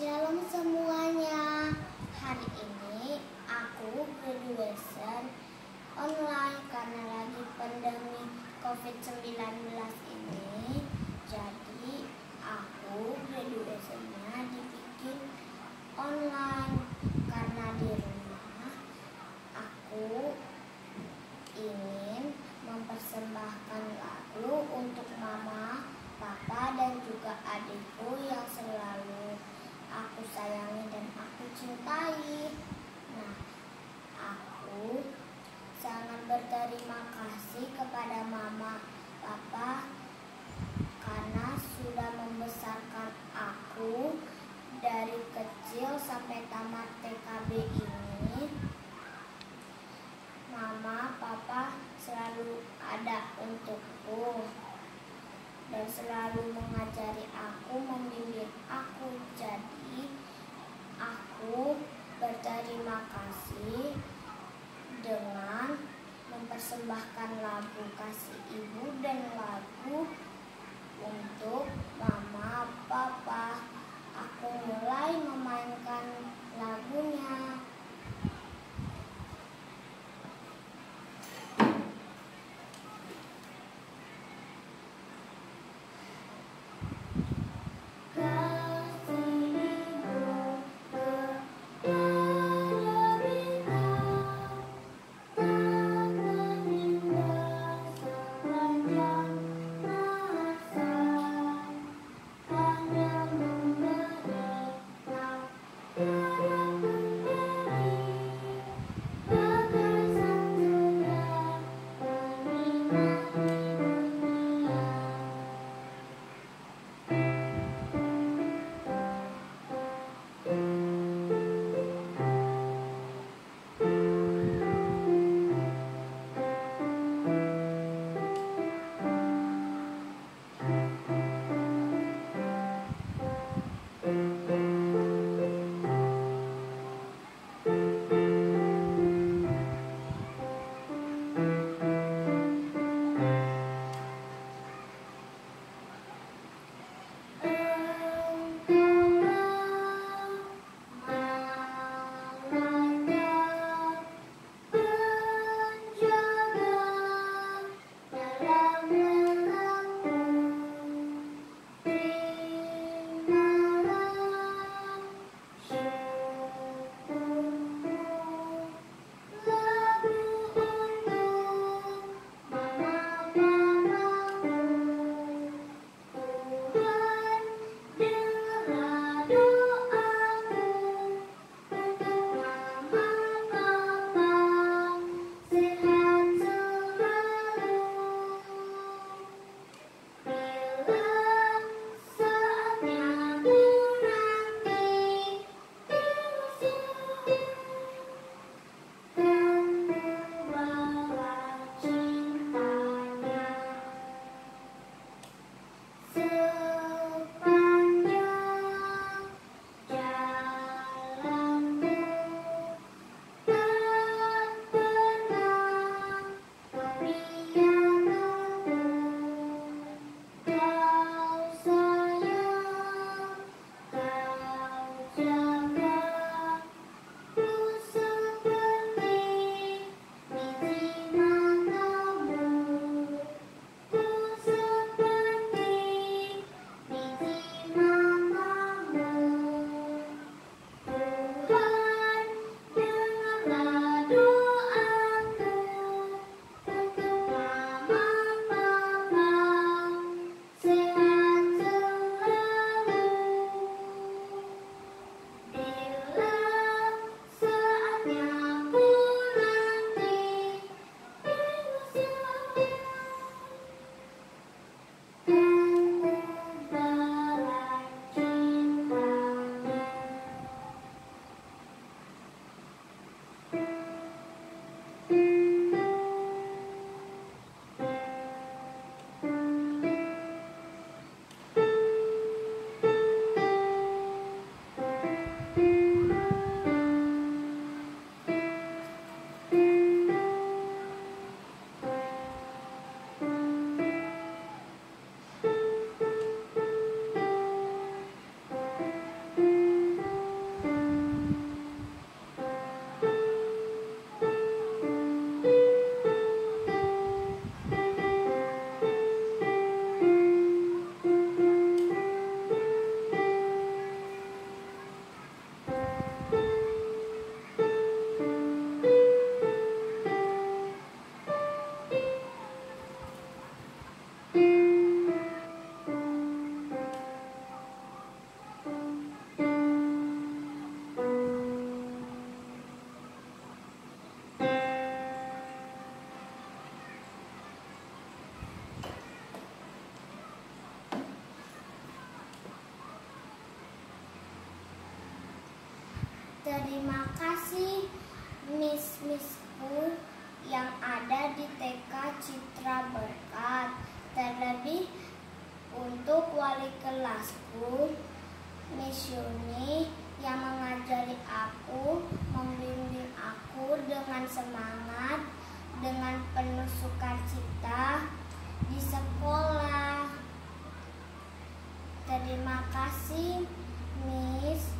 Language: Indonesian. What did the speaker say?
Shalom semuanya. Hari ini aku graduation online karena lagi pandemi COVID-19 ini. Jadi aku graduationnya dibikin online karena di rumah aku ingin mempersembahkan lagu untuk mama, papa dan juga adikku yang selalu aku sayangi dan aku cintai. Nah, aku sangat berterima kasih kepada mama, papa karena sudah membesarkan aku dari kecil sampai tamat TKB ini. Mama, papa selalu ada untukku dan selalu mengajari aku, membimbing aku. Jadi, aku berterima kasih dengan mempersembahkan lagu kasih ibu Terima kasih Miss-Missku yang ada di TK Citra Berkat. Terlebih untuk wali kelasku, Miss Yuni yang mengajari aku, membimbing aku dengan semangat, dengan penuh sukacita di sekolah. Terima kasih, Miss